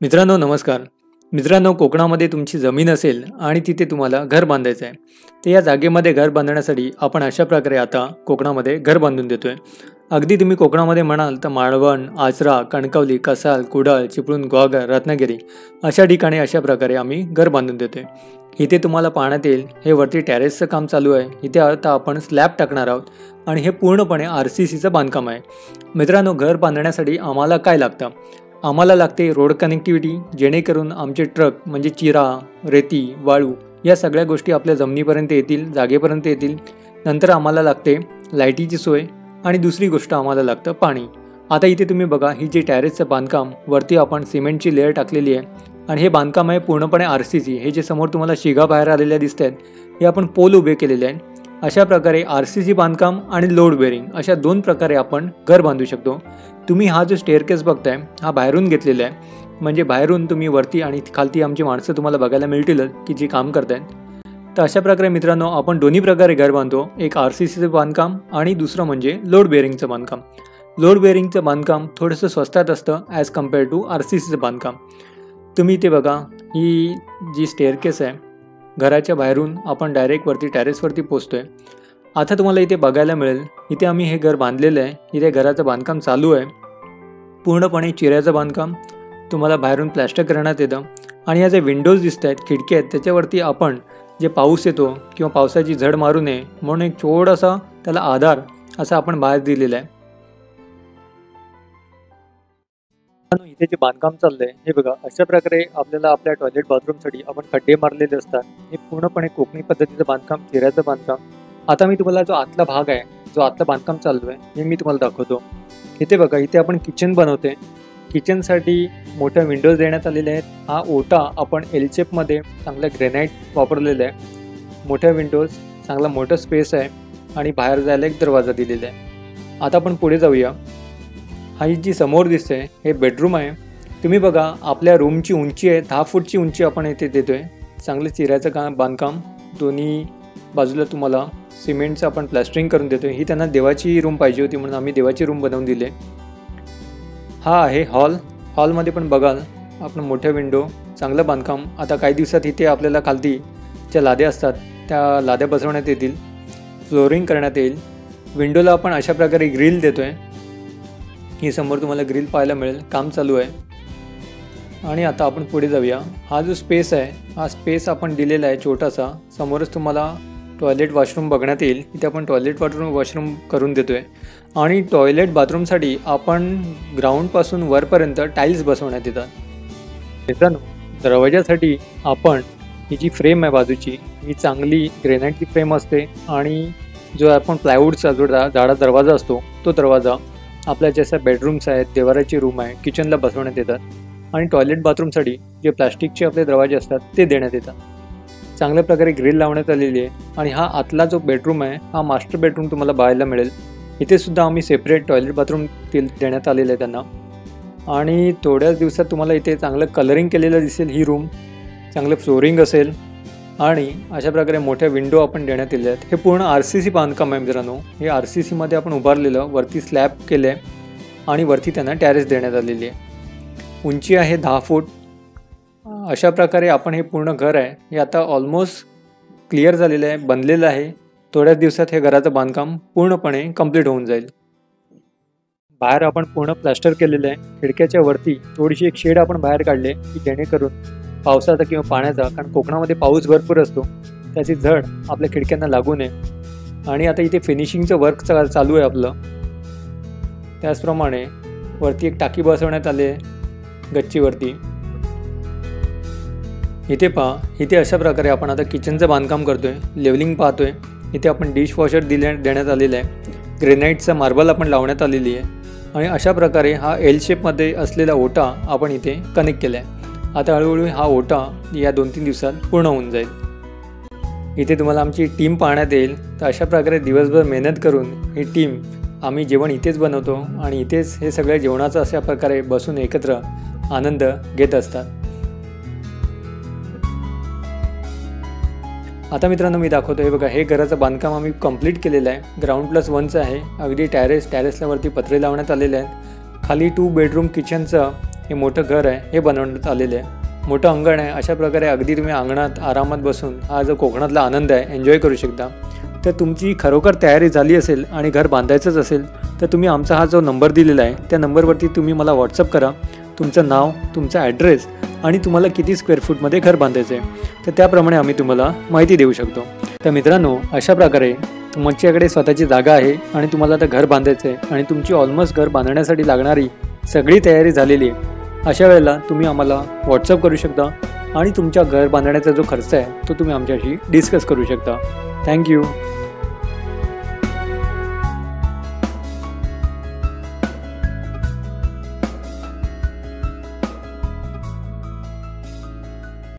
मित्रांनो नमस्कार. मित्रांनो कोकणामध्ये तुमची जमीन असेल आणि तिथे तुम्हाला घर बांधायचं आहे. तर या जागेमध्ये घर बांधण्यासाठी आपण अशा प्रकारे आता कोकणामध्ये घर बांधून देतोय. अगदी तुम्ही कोकणामध्ये म्हणाल तर माळवण आचरा कणकवली कसाल कुडाळ चिपळूण गुहागर रत्नागिरी अशा ठिकाणी अशा प्रकारे आम्ही घर बांधून देतोय. इथे तुम्हाला पाहण्यात येईल हे वरती टॅरेसचं काम चालू आहे. इथे आता आपण स्लॅब टाकणार आहोत आणि हे पूर्णपणे आर सी सीचं बांधकाम आहे. मित्रांनो घर बांधण्यासाठी आम्हाला काय लागतं? आम्हाला लागते रोड कनेक्टिव्हिटी जेणेकरून आमचे ट्रक म्हणजे चिरा रेती वाळू या सगळ्या गोष्टी आपल्या जमिनीपर्यंत येतील जागेपर्यंत येतील. नंतर आम्हाला लागते लाईटीची सोय आणि दुसरी गोष्ट आम्हाला लागतं पाणी. आता इथे तुम्ही बघा ही जी टॅरेसचं बांधकाम वरती आपण सिमेंटची लेअर टाकलेली आहे. आणि हे बांधकाम आहे पूर्णपणे आर सी सी हे जे समोर तुम्हाला शिगा बाहेर आलेल्या दिसत आहेत हे आपण पोल उभे केलेले आहेत. अशा प्रकारे आर सी सी बांधकाम आणि लोड बेरिंग अशा दोन प्रकारे आपण घर बांधू शकतो. तुम्ही हा जो स्टेअरकेस बघताय हा बाहेरून घेतलेला आहे. म्हणजे बाहेरून तुम्ही वरती आणि खालती आमची माणसं तुम्हाला बघायला मिळतीलच की जी काम करत आहेत तर अशा प्रकारे मित्रांनो आपण दोन्ही प्रकारे घर बांधतो. एक आर सी सीचं बांधकाम आणि दुसरं म्हणजे लोड बेरिंगचं बांधकाम. लोड बेरिंगचं बांधकाम थोडंसं स्वस्तात असतं as compare to R C सीचं बांधकाम. तुम्ही ते बघा ही जी स्टेअरकेस आहे घराच्या बाहेरून आपण डायरेक्ट वरती टॅरेसवरती पोचतोय. आता तुम्हाला इथे बघायला मिळेल इथे आम्ही हे घर बांधलेलं आहे. इथे घराचं बांधकाम चालू आहे. पूर्णपणे चिऱ्याचं बांधकाम. तुम्हाला बाहेरून प्लॅस्टर करण्यात येतं. आणि या जे विंडोज दिसत आहेत खिडकी आहेत त्याच्यावरती आपण जे पाऊस येतो किंवा पावसाची झड मारू नये म्हणून एक छोटासा त्याला आधार असा आपण बाहेर दिलेला आहे. इथे जे बांधकाम चाललंय हे बघा अशा प्रकारे आपल्याला आपल्या टॉयलेट बाथरूमसाठी आपण खड्डे मारलेले असतात. हे पूर्णपणे कोकणी पद्धतीचं बांधकाम चिऱ्याचं बांधकाम. आता मी तुम्हाला जो आतला भाग आहे जो आतला बांधकाम चालू आहे हे मी तुम्हाला दाखवतो. इथे बघा इथे आपण किचन बनवते किचनसाठी मोठ्या विंडोज देण्यात आलेल्या आहेत. हा ओटा आपण एल शेपमध्ये चांगलं ग्रेनाईट वापरलेलं आहे. मोठ्या विंडोज चांगला मोठं स्पेस आहे. आणि बाहेर जायला एक दरवाजा दिलेला आहे. आता आपण पुढे जाऊया. हा जी समोर दिसते हे बेडरूम आहे. तुम्ही बघा आपल्या रूमची उंची आहे दहा फूटची उंची आपण इथे आहे चांगलं चिऱ्याचं का बांधकाम? दोन्ही बाजूला तुम्हाला सिमेंटचं आपण प्लॅस्टरिंग करून देतो ही त्यांना देवाची रूम पाहिजे होती म्हणून आम्ही देवाची रूम बनवून दिले. हा आहे हॉल हॉलमध्ये पण बघाल आपण मोठ्या विंडो चांगलं बांधकाम. आता काही दिवसात इथे आपल्याला खालती ज्या लाद्या असतात त्या लाद्या बसवण्यात येतील. फ्लोरिंग करण्यात येईल. विंडोला आपण अशा प्रकारे ग्रिल देतो आहे ही समोर तुम्हाला ग्रिल पाहायला मिळेल. काम चालू आहे. आणि आता आपण पुढे जाऊया. हा जो स्पेस आहे हा स्पेस आपण दिलेला आहे छोटासा समोरच तुम्हाला टॉयलेट वॉशरूम बघण्यात येईल. इथे आपण टॉयलेट वॉशरूम वॉशरूम करून देतो आहे आणि टॉयलेट बाथरूमसाठी आपण ग्राउंडपासून वरपर्यंत टाईल्स बसवण्यात येतात. मित्रांनो दरवाजासाठी आपण ही जी फ्रेम आहे बाजूची ही चांगली ग्रेनाईटची फ्रेम असते. आणि जो आपण प्लायवूडचा जो जाडा दरवाजा असतो तो दरवाजा आपल्या जशा बेडरूम्स आहेत देवाराची रूम आहे किचनला बसवण्यात येतात आणि टॉयलेट बाथरूमसाठी जे प्लास्टिकचे आपले दरवाजे असतात ते देण्यात येतात. चांगल्या प्रकारे ग्रिल लावण्यात आलेली आहे आणि हा आतला जो बेडरूम आहे हा मास्टर बेडरूम तुम्हाला पाहायला मिळेल. इथे सुद्धा आम्ही सेपरेट टॉयलेट बाथरूम देण्यात आलेलं आहे त्यांना. आणि थोड्याच दिवसात तुम्हाला इथे चांगलं कलरिंग केलेलं दिसेल ही रूम चांगलं फ्लोरिंग असेल. आणि अशा प्रकारे मोठ्या विंडो आपण देण्यात आलेल्या आहेत. हे पूर्ण आर सी सी बांधकाम आहे मित्रांनो. हे आर सी सीमध्ये आपण उभारलेलं वरती स्लॅब केलं आहे आणि वरती त्यांना टॅरेस देण्यात आलेली आहे. उंची आहे दहा फूट. अशा प्रकारे आपण हे पूर्ण घर आहे. हे आता ऑलमोस्ट क्लिअर झालेलं आहे बनलेलं आहे. थोड्याच दिवसात हे घराचं बांधकाम पूर्णपणे कंप्लीट होऊन जाईल. बाहेर आपण पूर्ण प्लास्टर केलेलं आहे. खिडक्याच्या वरती थोडीशी एक शेड आपण बाहेर काढले की जेणेकरून पावसाचा किंवा पाण्याचा कारण कोकणामध्ये पाऊस भरपूर असतो. त्याची झड आपल्या खिडक्यांना लागू नये. आणि आता इथे फिनिशिंगचं वर्क चालू आहे आपलं. त्याचप्रमाणे वरती एक टाकी बसवण्यात आली आहे गच्चीवरती. इथे पहा इथे अशा प्रकारे आपण आता किचनचं बांधकाम करतोय लेवलिंग पाहतोय. इथे आपण डिशवॉशर दिले देण्यात आलेलं आहे. ग्रेनाईटचं मार्बल आपण लावण्यात आलेली आहे. आणि अशा प्रकारे हा एल शेपमध्ये असलेला ओटा आपण इथे कनेक्ट केला आहे आता हळूहळू हा ओटा या दोन तीन दिवसात पूर्ण होऊन जाईल. इथे तुम्हाला आमची टीम पाहण्यात येईल. तर अशा प्रकारे दिवसभर मेहनत करून ही टीम आम्ही जेवण इथेच बनवतो आणि इथेच हे सगळ्या जेवणाचं अशा प्रकारे बसून एकत्र आनंद घेत असतात. आता मित्रांनो मी दाखवतो हे बघा हे घराचं बांधकाम आम्ही कंप्लीट केलेलं आहे. ग्राउंड प्लस वनचं आहे. अगदी टॅरेस टॅरेसला वरती पत्रे लावण्यात आलेले आहेत. खाली टू बेडरूम किचनचं हे मोठं घर आहे हे बनवण्यात आलेलं आहे. मोठं अंगण आहे अशा प्रकारे अगदी तुम्ही अंगणात आरामात बसून हा जो कोकणातला आनंद आहे एन्जॉय करू शकता. तर तुमची खरोखर तयारी झाली असेल आणि घर बांधायचंच असेल तर तुम्ही आमचा हा जो नंबर दिलेला आहे त्या नंबरवरती तुम्ही मला व्हॉट्सअप करा. तुमचं नाव तुमचा ॲड्रेस आणि तुम्हाला किती स्क्वेअर फूटमध्ये घर बांधायचं आहे. तर त्याप्रमाणे आम्ही तुम्हाला माहिती देऊ शकतो. तर मित्रांनो अशा प्रकारे तुमच्याकडे स्वतःची जागा आहे आणि तुम्हाला आता घर बांधायचं आहे आणि तुमची ऑलमोस्ट घर बांधण्यासाठी लागणारी सगळी तयारी झालेली आहे. अशा वेळेला तुम्ही आम्हाला व्हॉट्सअप करू शकता आणि तुमच्या घर बांधण्याचा जो खर्च आहे तो तुम्ही आमच्याशी डिस्कस करू शकता. थँक्यू